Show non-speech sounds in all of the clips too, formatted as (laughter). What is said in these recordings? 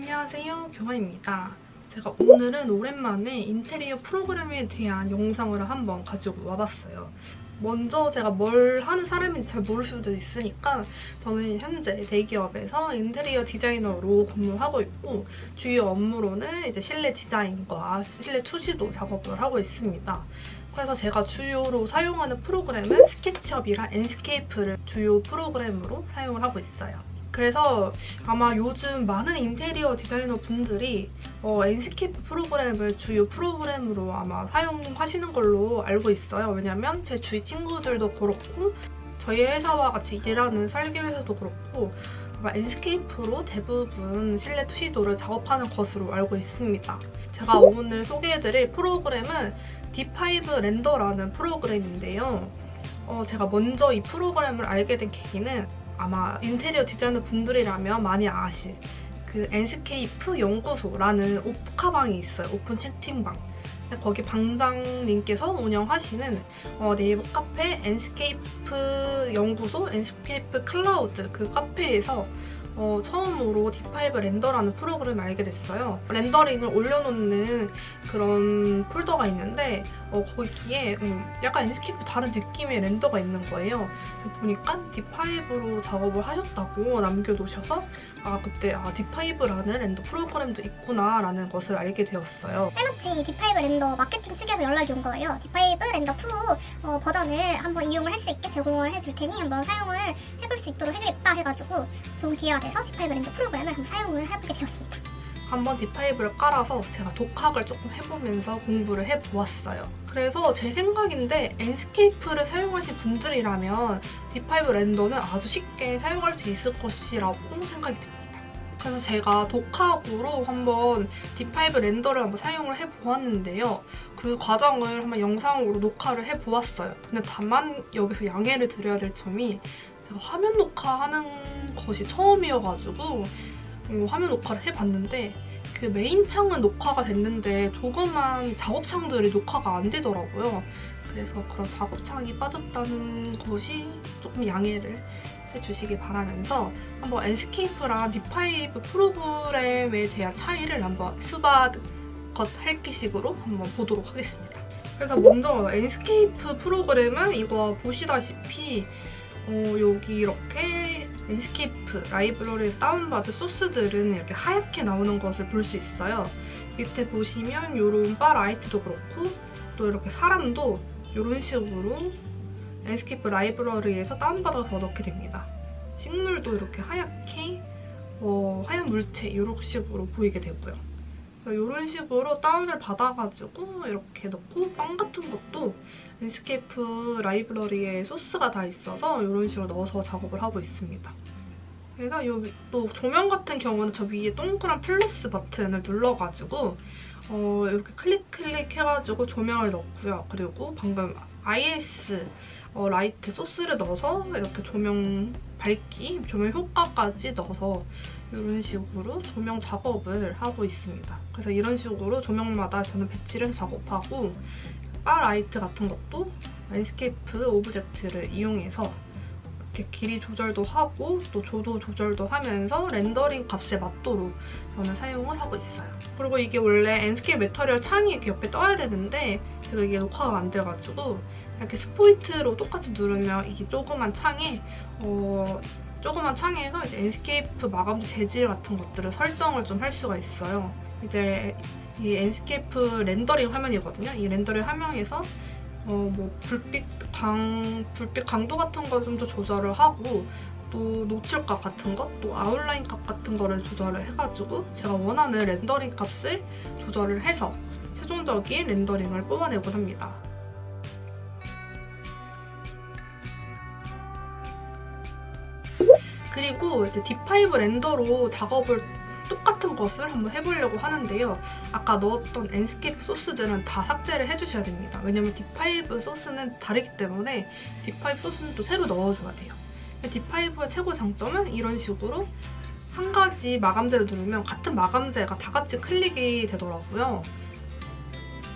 안녕하세요 교환입니다. 제가 오늘은 오랜만에 인테리어 프로그램에 대한 영상을 한번 가지고 와봤어요. 먼저 제가 뭘 하는 사람인지 잘 모를 수도 있으니까 저는 현재 대기업에서 인테리어 디자이너로 근무하고 있고 주요 업무로는 이제 실내 디자인과 실내 투시도 작업을 하고 있습니다. 그래서 제가 주요로 사용하는 프로그램은 스케치업이랑 엔스케이프를 주요 프로그램으로 사용을 하고 있어요. 그래서 아마 요즘 많은 인테리어 디자이너 분들이 어, Enscape 프로그램을 주요 프로그램으로 아마 사용하시는 걸로 알고 있어요. 왜냐면 제 주위 친구들도 그렇고 저희 회사와 같이 일하는 설계회사도 그렇고 아마 Enscape로 대부분 실내 투시도를 작업하는 것으로 알고 있습니다. 제가 오늘 소개해드릴 프로그램은 D5 렌더라는 프로그램인데요. 어, 제가 먼저 이 프로그램을 알게 된 계기는 아마 인테리어 디자이너 분들이라면 많이 아실 그 Enscape 연구소라는 오픈카방이 있어요. 오픈 채팅방. 거기 방장님께서 운영하시는 어, 네이버 카페 Enscape 연구소, Enscape 클라우드 그 카페에서 어, 처음으로 D5 렌더라는 프로그램을 알게 됐어요. 렌더링을 올려놓는 그런 폴더가 있는데 어, 거기에 음, 약간 Enscape 다른 느낌의 render가 있는 거예요. 보니까 D5로 작업을 하셨다고 남겨놓으셔서 아 그때 아 D5라는 render 프로그램도 있구나라는 것을 알게 되었어요. 때마침 D5 Render 마케팅 측에서 연락이 온 거예요. D5 Render 프로 어, 버전을 한번 이용을 할 수 있게 제공을 해줄 테니 한번 사용을 해볼 수 있도록 해주겠다 해가지고 좋은 기회가 돼서 D5 Render 프로그램을 한번 사용을 해보게 되었습니다. 한번 D5를 깔아서 제가 독학을 조금 해보면서 공부를 해보았어요. 그래서 제 생각인데 엔스케이프를 사용하신 분들이라면 D5 렌더는 아주 쉽게 사용할 수 있을 것이라고 생각이 듭니다. 그래서 제가 독학으로 한번 D5 렌더를 한번 사용을 해보았는데요. 그 과정을 한번 영상으로 녹화를 해보았어요. 근데 다만 여기서 양해를 드려야 될 점이 제가 화면 녹화하는 것이 처음이어가지고 어, 화면 녹화를 해봤는데 그 메인 창은 녹화가 됐는데 조그만 작업창들이 녹화가 안 되더라고요. 그래서 그런 작업창이 빠졌다는 것이 조금 양해를 해주시기 바라면서 한번 Enscape랑 D5 프로그램에 대한 차이를 한번 수박 겉 핥기식으로 한번 보도록 하겠습니다. 그래서 먼저 Enscape 프로그램은 이거 보시다시피 어, 여기 이렇게 Enscape 라이브러리에서 다운받은 소스들은 이렇게 하얗게 나오는 것을 볼 수 있어요. 밑에 보시면 이런 bar light도 그렇고 또 이렇게 사람도 이런 식으로 Enscape 라이브러리에서 다운받아서 넣게 됩니다. 식물도 이렇게 하얗게 어, 하얀 물체 이런 식으로 보이게 되고요. 이런 식으로 다운을 받아가지고 이렇게 넣고 빵 같은 것도 Enscape 라이브러리에 소스가 다 있어서 이런 식으로 넣어서 작업을 하고 있습니다. 그래서 여기 또 조명 같은 경우는 저 위에 동그란 플러스 버튼을 눌러가지고 어, 이렇게 클릭 클릭 해가지고 조명을 넣고요. 그리고 방금 IES 어, light 소스를 넣어서 이렇게 조명 밝기, 조명 효과까지 넣어서 이런 식으로 조명 작업을 하고 있습니다. 그래서 이런 식으로 조명마다 저는 배치를 해서 작업하고 bar light 같은 것도 Enscape object를 이용해서 이렇게 길이 조절도 하고 또 조도 조절도 하면서 렌더링 값에 맞도록 저는 사용을 하고 있어요. 그리고 이게 원래 Enscape material 창이 이렇게 옆에 떠야 되는데 제가 이게 녹화가 안 돼가지고 이렇게 스포이트로 똑같이 누르면 이게 조그만 창에 어, 조그만 창에서 이제 Enscape 마감재 재질 같은 것들을 설정을 좀 할 수가 있어요. 이제 이 Enscape 렌더링 화면이거든요. 이 렌더링 화면에서 어, 뭐 불빛 강 불빛 강도 같은 거 좀 더 조절을 하고 또 노출값 같은 것, 또 아웃라인 값 같은 거를 조절을 해가지고 제가 원하는 렌더링 값을 조절을 해서 최종적인 렌더링을 뽑아내곤 합니다. 그리고 이제 D5 렌더로 작업을 똑같은 것을 한번 해보려고 하는데요. 아까 넣었던 엔스케이프 소스들은 다 삭제를 해주셔야 됩니다. 왜냐면 D5 소스는 다르기 때문에 D5 소스는 또 새로 넣어줘야 돼요. D5의 최고 장점은 이런 식으로 한 가지 마감재를 누르면 같은 마감재가 다 같이 클릭이 되더라고요.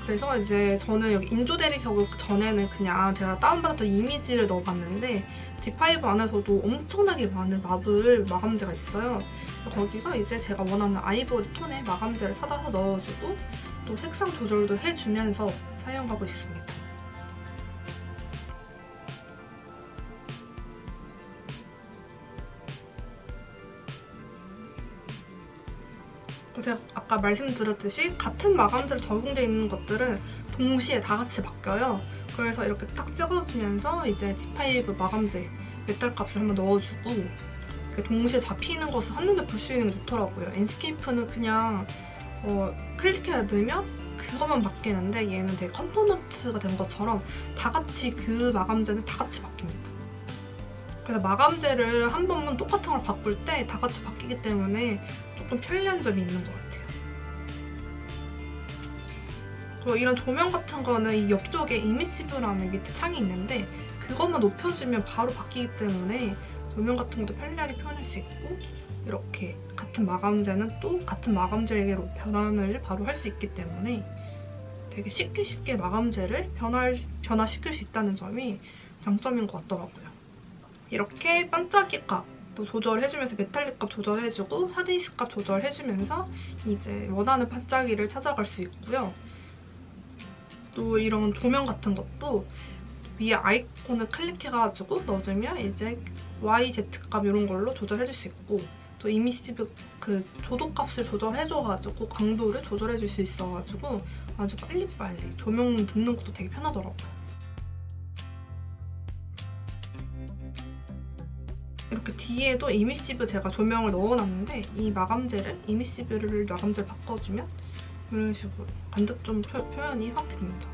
그래서 이제 저는 여기 인조 대리석을 전에는 그냥 제가 다운받았던 이미지를 넣어봤는데 D5 안에서도 엄청나게 많은 마블 마감재가 있어요. 거기서 이제 제가 원하는 아이보리 톤의 마감재를 찾아서 넣어주고 또 색상 조절도 해주면서 사용하고 있습니다. 제가 아까 말씀드렸듯이 같은 마감재로 적용되어 있는 것들은 동시에 다 같이 바뀌어요. 그래서 이렇게 딱 찍어주면서 이제 D5 마감재 메탈 값을 한번 넣어주고 동시에 잡히는 것을 한눈에 볼 수 있는 게 좋더라고요. Enscape는 그냥 어, 클릭해야 되면 그것만 바뀌는데 얘는 되게 component가 된 것처럼 다 같이 그 마감재는 다 같이 바뀝니다. 그래서 마감재를 한 번만 똑같은 걸 바꿀 때 다 같이 바뀌기 때문에 조금 편리한 점이 있는 것 같아요. 그리고 이런 조명 같은 거는 이 옆쪽에 emissive라는 밑에 창이 있는데 그것만 높여주면 바로 바뀌기 때문에 조명 같은 것도 편리하게 표현할 수 있고 이렇게 같은 마감재는 또 같은 마감재로 변환을 바로 할 수 있기 때문에 되게 쉽게 쉽게 마감재를 변화, 변화시킬 수 있다는 점이 장점인 것 같더라고요. 이렇게 반짝이 값 도 조절해주면서 메탈릭 값 조절해주고 하드디스크 값 조절해주면서 이제 원하는 반짝이를 찾아갈 수 있고요. 또 이런 조명 같은 것도 위에 아이콘을 클릭해가지고 넣어주면 이제 Y, Z 값 이런 걸로 조절해줄 수 있고 또 이미시브 그 조도 값을 조절해줘가지고 강도를 조절해줄 수 있어가지고 아주 빨리빨리 조명 듣는 것도 되게 편하더라고요. 이렇게 뒤에도 이미시브 제가 조명을 넣어놨는데 이 마감재를 이미시브를 마감재를 바꿔주면 이런 식으로 반득점 표, 표현이 확 됩니다.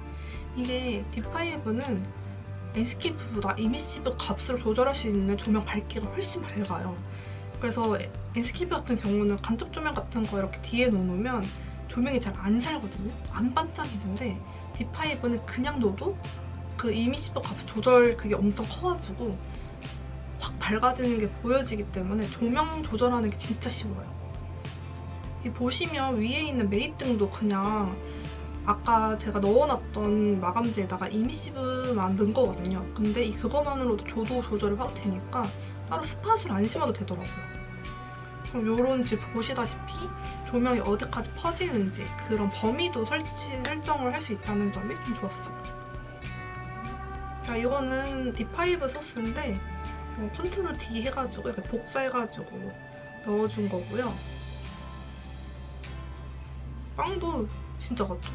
이게 D5는 Enscape보다 emissive 값을 조절할 수 있는 조명 밝기가 훨씬 밝아요. 그래서 Enscape 같은 경우는 간접 조명 같은 거 이렇게 뒤에 놓으면 조명이 잘 안 살거든요. 안 반짝이는데 D5는 그냥 놓어도 그 emissive 값 조절 그게 엄청 커가지고 확 밝아지는 게 보여지기 때문에 조명 조절하는 게 진짜 쉬워요. 이 보시면 위에 있는 매입등도 그냥 아까 제가 넣어놨던 마감재에다가 emissive만 넣은 거거든요. 근데 이 그거만으로도 조도 조절이 확 되니까 따로 spot을 안 심어도 되더라고요. 그럼 이런 집 보시다시피 조명이 어디까지 퍼지는지 그런 범위도 설치, 설정을 할 수 있다는 점이 좀 좋았어요. 자, 이거는 D5 소스인데 어, control D 해가지고 이렇게 복사해가지고 넣어준 거고요. 빵도 진짜 같죠?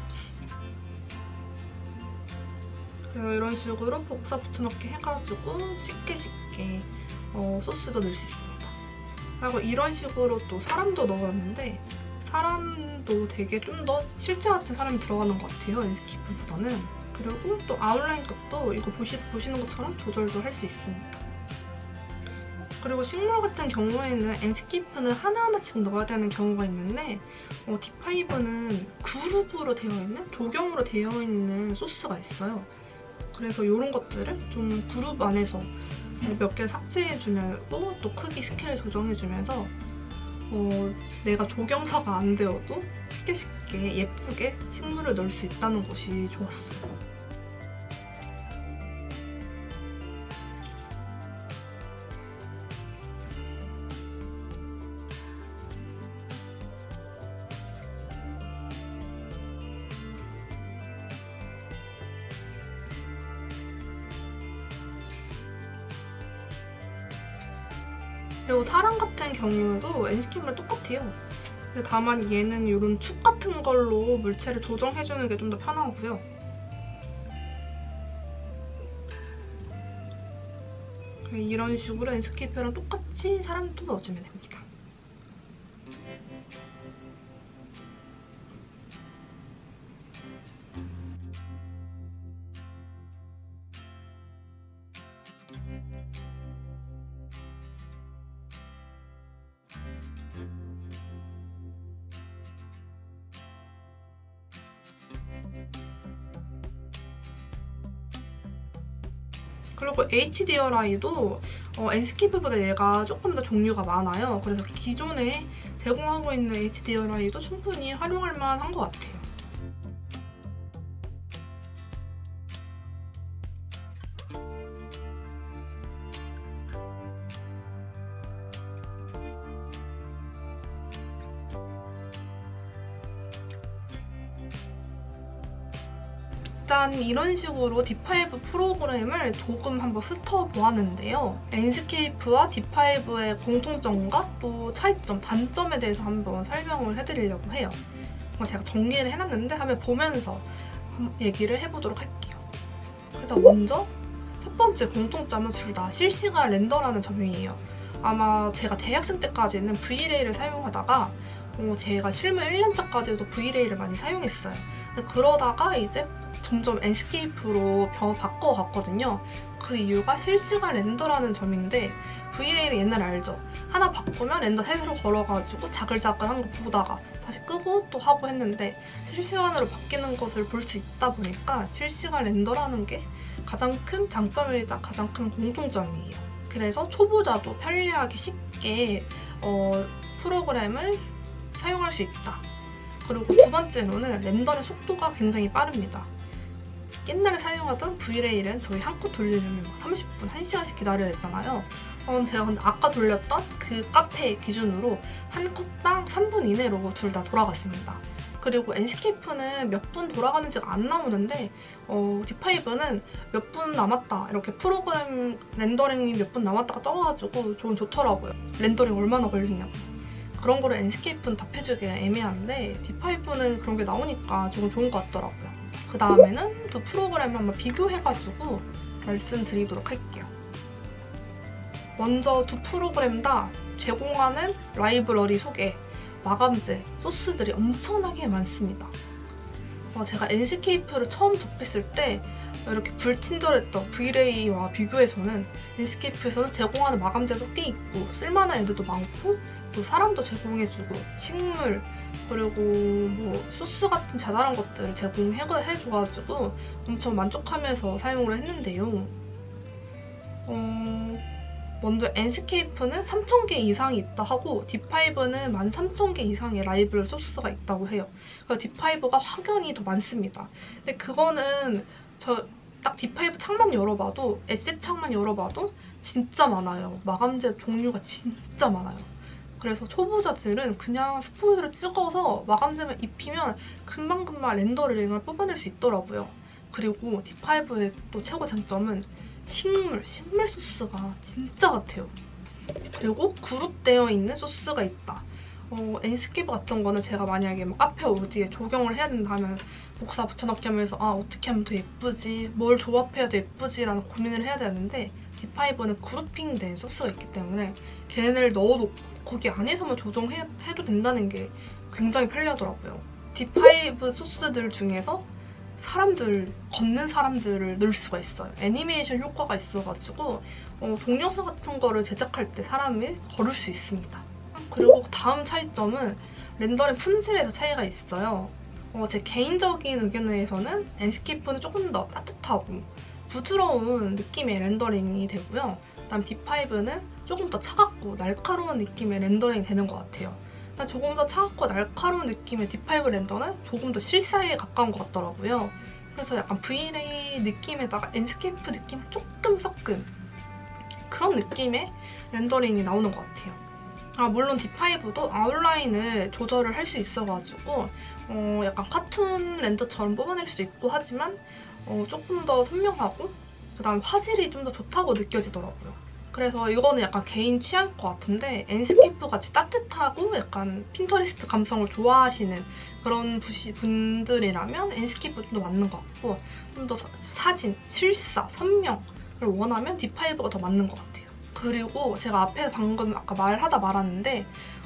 이런 식으로 복사 붙여넣기 해가지고 쉽게 쉽게 어, 소스도 넣을 수 있습니다. 그리고 이런 식으로 또 사람도 넣었는데 사람도 되게 좀 더 실제 같은 사람이 들어가는 것 같아요. 엔스키프보다는. 그리고 또 아웃라인 값도 이거 보시, 보시는 것처럼 조절도 할 수 있습니다. 그리고 식물 같은 경우에는 엔스키프는 하나하나씩 넣어야 되는 경우가 있는데 어, D5는 그룹으로 되어 있는, 조경으로 되어 있는 소스가 있어요. 그래서 이런 것들을 좀 그룹 안에서 몇 개 삭제해주고 또 크기 스케일 조정해주면서 어, 내가 조경사가 안 되어도 쉽게 쉽게 예쁘게 식물을 넣을 수 있다는 것이 좋았어요. 그리고 사람 같은 경우도 엔스킨이랑 똑같아요. 다만 얘는 이런 축 같은 걸로 물체를 조정해주는 게 좀 더 편하고요. 이런 식으로 엔스케이프랑 똑같이 사람도 넣어주면 됩니다. 그리고 HDRI도 어, 엔스케이프보다 얘가 조금 더 종류가 많아요. 그래서 기존에 제공하고 있는 HDRI도 충분히 활용할 만한 것 같아요. 일단 이런 식으로 D5 프로그램을 조금 한번 훑어보았는데요. 엔스케이프와 D5의 공통점과 또 차이점, 단점에 대해서 한번 설명을 해드리려고 해요. 제가 정리를 해놨는데 한번 보면서 얘기를 해보도록 할게요. 그래서 먼저 첫 번째 공통점은 둘 다 실시간 렌더라는 점이에요. 아마 제가 대학생 때까지는 V-Ray를 사용하다가 어, 제가 실무 1년차까지도 V-Ray를 많이 사용했어요. 그러다가 이제 점점 엔스케이프로 병 바꿔갔거든요. 그 이유가 실시간 렌더라는 점인데 V-Ray를 옛날 알죠? 하나 바꾸면 렌더 해로 걸어가지고 자글자글한 거 보다가 다시 끄고 또 하고 했는데 실시간으로 바뀌는 것을 볼 수 있다 보니까 실시간 렌더라는 게 가장 큰 장점이자 가장 큰 공통점이에요. 그래서 초보자도 편리하게 쉽게 어, 프로그램을 사용할 수 있다. 그리고 두 번째로는 렌더의 속도가 굉장히 빠릅니다. 옛날에 사용하던 브이레일은 저희 한컷 돌리려면 30분, 1시간씩 기다려야 했잖아요. 어, 제가 근데 아까 돌렸던 그 카페 기준으로 한 컷당 3분 이내로 둘 다 돌아갔습니다. 그리고 엔스케이프는 몇 분 돌아가는지가 안 나오는데 어, D5는 몇 분 남았다 이렇게 프로그램 렌더링이 몇 분 남았다가 떠가지고 조금 좋더라고요. 렌더링 얼마나 걸리냐고. 그런 거를 Enscape는 답해주기 애매한데 D5는 그런 게 나오니까 조금 좋은 것 같더라고요. 그 다음에는 두 프로그램을 한번 비교해가지고 말씀드리도록 할게요. 먼저 두 프로그램 다 제공하는 라이브러리 소개, 마감재, 소스들이 엄청나게 많습니다. 어, 제가 Enscape를 처음 접했을 때 이렇게 불친절했던 V-Ray와 비교해서는 엔스케이프에서는 제공하는 마감재도 꽤 있고 쓸만한 애들도 많고 또 사람도 제공해주고 식물 그리고 뭐 소스 같은 자잘한 것들을 제공해줘가지고 엄청 만족하면서 사용을 했는데요. 어... 먼저 엔스케이프는 3,000개 이상이 있다 하고 D5는 13,000개 이상의 라이브러리 소스가 있다고 해요. 그래서 D5가 확연히 더 많습니다. 근데 그거는 저 딱 D5 창만 열어봐도 asset 창만 열어봐도 진짜 많아요. 마감재 종류가 진짜 많아요. 그래서 초보자들은 그냥 스포이드를 찍어서 마감재만 입히면 금방금방 렌더링을 뽑아낼 수 있더라고요. 그리고 D5의 또 최고 장점은 식물, 식물 소스가 진짜 같아요. 그리고 그룹되어 있는 소스가 있다. 어, Enscape 같은 거는 제가 만약에 뭐 카페 어디에 조경을 해야 된다면 복사 붙여넣기 하면서 아 어떻게 하면 더 예쁘지, 뭘 조합해야 더 예쁘지라는 고민을 해야 되는데 D5는 그룹핑된 소스가 있기 때문에 걔네를 넣어놓고 거기 안에서만 조정해도 된다는 게 굉장히 편리하더라고요. D5 소스들 중에서 사람들, 걷는 사람들을 넣을 수가 있어요. 애니메이션 효과가 있어가지고 어, 동영상 같은 거를 제작할 때 사람이 걸을 수 있습니다. 그리고 다음 차이점은 렌더링 품질에서 차이가 있어요. 어, 제 개인적인 의견에서는 Enscape는 조금 더 따뜻하고 부드러운 느낌의 렌더링이 되고요. 그다음 D5는 조금 더 차갑고 날카로운 느낌의 렌더링이 되는 것 같아요. 조금 더 차갑고 날카로운 느낌의 D5 렌더는 조금 더 실사에 가까운 것 같더라고요. 그래서 약간 V-Ray 느낌에다가 Enscape 느낌 조금 섞은 그런 느낌의 렌더링이 나오는 것 같아요. 아, 물론 D5도 아웃라인을 조절을 할 수 있어가지고 어, 약간 카툰 render처럼 뽑아낼 수도 있고 하지만 어, 조금 더 선명하고 그다음 화질이 좀 더 좋다고 느껴지더라고요. 그래서 이거는 약간 개인 취향일 것 같은데 Enscape 같이 따뜻하고 약간 Pinterest 감성을 좋아하시는 그런 부시, 분들이라면 Enscape 좀 더 맞는 것 같고 좀 더 사진, 실사, 선명을 원하면 D5가 더 맞는 것 같아요. 그리고 제가 앞에 방금 아까 말하다 말았는데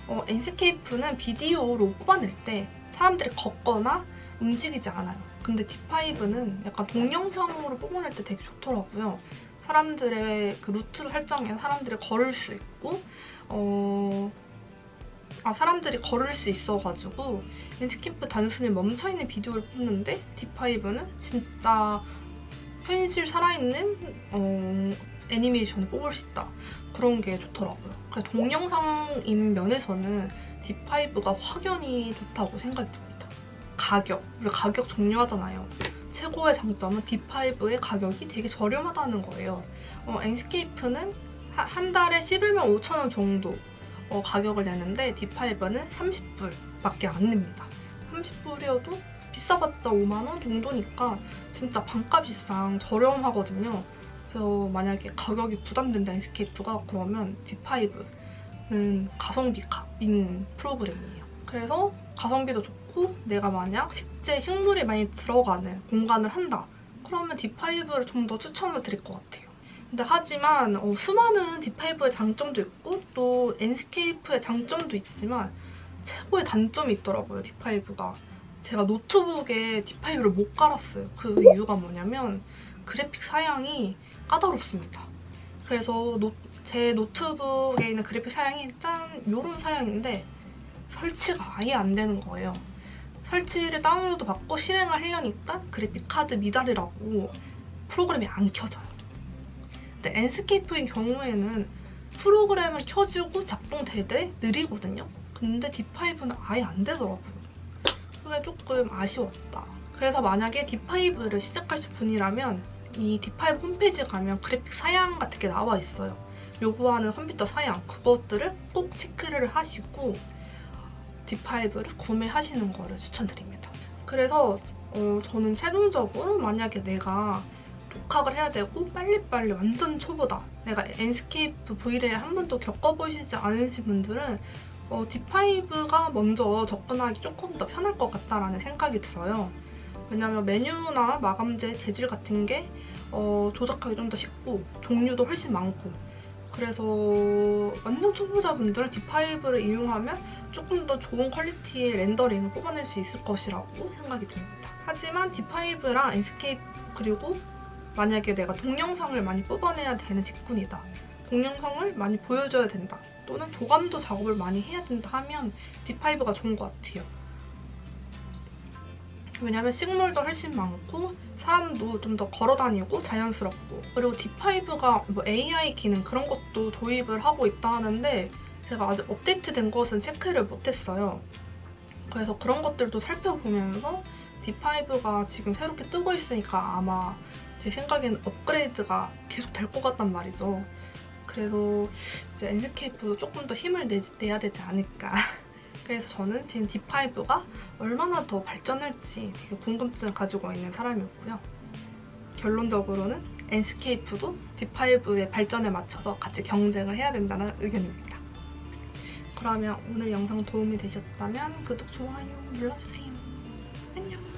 어, 엔스케이프는 비디오로 뽑아낼 때 사람들이 걷거나 움직이지 않아요. 근데 D5는 약간 동영상으로 뽑아낼 때 되게 좋더라고요. 사람들의 그 루트를 설정해서 사람들이 걸을 수 있고 어... 아, 사람들이 걸을 수 있어가지고 인스캠프 단순히 멈춰있는 비디오를 뽑는데 D5는 진짜 현실 살아있는 어, 애니메이션을 뽑을 수 있다. 그런 게 좋더라고요. 그래서 동영상인 면에서는 D5가 확연히 좋다고 생각이 듭니다. 가격, 우리 가격 중요하잖아요. 최고의 장점은 D5의 가격이 되게 저렴하다는 거예요. 어, 엔스케이프는 한 달에 11만 5천 원 정도 어, 가격을 내는데 D5는 30불밖에 안 냅니다. 30불이어도 비싸봤자 5만 원 정도니까 진짜 반값 이상 저렴하거든요. 그래서 만약에 가격이 부담된다 엔스케이프가 그러면 D5는 가성비 값인 프로그램이에요. 그래서 가성비도 좋고 내가 만약 식재 식물이 많이 들어가는 공간을 한다. 그러면 D5를 좀 더 추천을 드릴 것 같아요. 근데 하지만 어, 수많은 D5의 장점도 있고 또 Enscape의 장점도 있지만 최고의 단점이 있더라고요, D5가. 제가 노트북에 D5를 못 깔았어요. 그 이유가 뭐냐면 그래픽 사양이 까다롭습니다. 그래서 노- 제 노트북에 있는 그래픽 사양이 짠 요런 사양인데 설치가 아예 안 되는 거예요. 설치를 다운로드 받고 실행을 하려니까 그래픽 카드 미달이라고 프로그램이 안 켜져요. 근데 엔스케이프인 경우에는 프로그램은 켜지고 작동되되 느리거든요. 근데 D5는 아예 안 되더라고요. 그게 조금 아쉬웠다. 그래서 만약에 D5를 시작하실 분이라면 이 D5 홈페이지 가면 그래픽 사양 같은 게 나와 있어요. 요구하는 컴퓨터 사양 그것들을 꼭 체크를 하시고 D5를 구매하시는 거를 추천드립니다. 그래서 어, 저는 최종적으로 만약에 내가 독학을 해야 되고 빨리빨리 완전 초보다 내가 엔스케이프 V를 한 번도 겪어보시지 않으신 분들은 어, D5가 먼저 접근하기 조금 더 편할 것 같다라는 생각이 들어요. 왜냐면 메뉴나 마감재 재질 같은 게 어, 조작하기 좀 더 쉽고 종류도 훨씬 많고 그래서 완전 초보자분들은 D5를 이용하면 조금 더 좋은 퀄리티의 렌더링을 뽑아낼 수 있을 것이라고 생각이 듭니다. 하지만 D5랑 Enscape 그리고 만약에 내가 동영상을 많이 뽑아내야 되는 직군이다. 동영상을 많이 보여줘야 된다. 또는 조감도 작업을 많이 해야 된다 하면 D5가 좋은 것 같아요. 왜냐면 식물도 훨씬 많고 사람도 좀 더 걸어다니고 자연스럽고 그리고 D5가 뭐 AI 기능 그런 것도 도입을 하고 있다 하는데 제가 아직 업데이트된 것은 체크를 못했어요. 그래서 그런 것들도 살펴보면서 D5가 지금 새롭게 뜨고 있으니까 아마 제 생각에는 업그레이드가 계속 될 것 같단 말이죠. 그래서 이제 Enscape도 조금 더 힘을 내, 내야 되지 않을까. (laughs) 그래서 저는 지금 D5가 얼마나 더 발전할지 되게 궁금증을 가지고 있는 사람이었고요. 결론적으로는 Enscape도 D5의 발전에 맞춰서 같이 경쟁을 해야 된다는 의견입니다. 그러면 오늘 영상 도움이 되셨다면 구독, 좋아요 눌러주세요. 안녕!